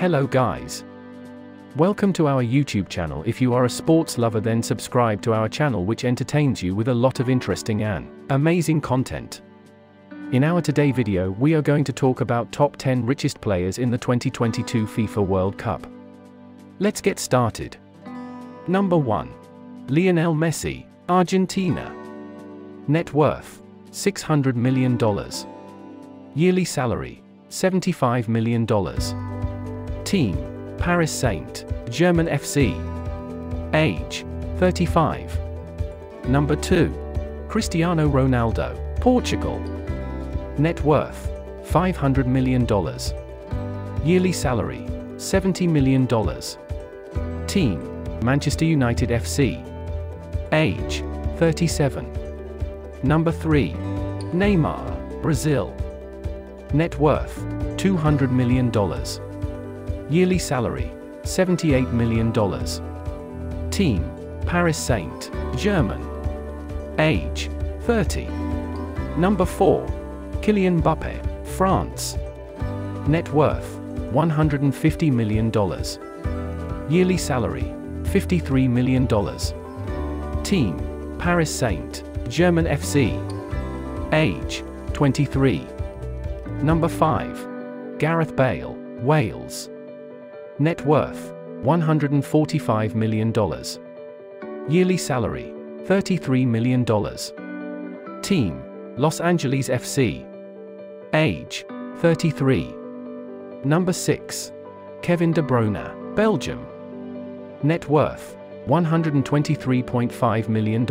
Hello guys. Welcome to our YouTube channel if you are a sports lover then subscribe to our channel which entertains you with a lot of interesting and amazing content. In our today video we are going to talk about top 10 richest players in the 2022 FIFA World Cup. Let's get started. Number 1. Lionel Messi, Argentina. Net worth, $600 million. Yearly salary, $75 million. Team, Paris Saint, German FC. Age, 35. Number 2. Cristiano Ronaldo, Portugal. Net worth, $500 million. Yearly salary, $70 million. Team, Manchester United FC. Age, 37. Number 3. Neymar, Brazil. Net worth, $200 million. Yearly salary, $78 million. Team, Paris Saint, German. Age, 30. Number 4. Kylian Mbappe, France. Net worth, $150 million. Yearly salary, $53 million. Team, Paris Saint, German FC. Age, 23. Number 5. Gareth Bale, Wales. Net worth, $145 million. Yearly salary, $33 million. Team, Los Angeles FC. Age, 33. Number 6. Kevin De Bruyne, Belgium. Net worth, $123.5 million.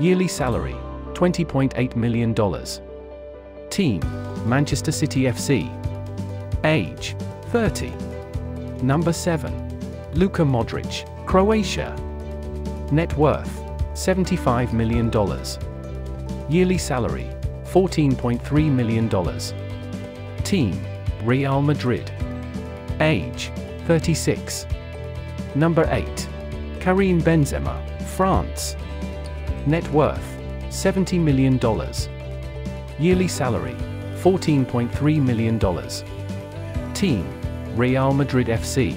Yearly salary, $20.8 million. Team, Manchester City FC. Age, 30. Number 7. Luka Modric, Croatia. Net worth, $75 million. Yearly salary, $14.3 million. Team, Real Madrid. Age, 36. Number 8. Karim Benzema, France. Net worth, $70 million. Yearly salary, $14.3 million. Team, Real Madrid FC.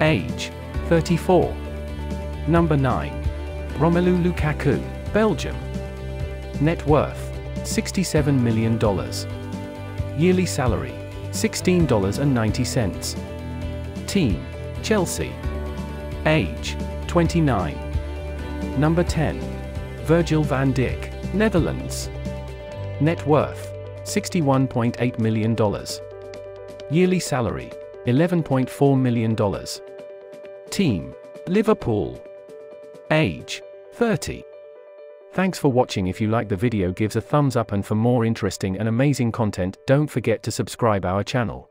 Age, 34. Number 9. Romelu Lukaku, Belgium. Net worth, $67 million. Yearly salary, $16.90. Team, Chelsea. Age, 29. Number 10. Virgil van Dijk, Netherlands. Net worth, $61.8 million. Yearly salary, $11.4 million. Team, Liverpool. Age, 30. Thanks for watching if you like the video gives a thumbs up and for more interesting and amazing content don't forget to subscribe our channel.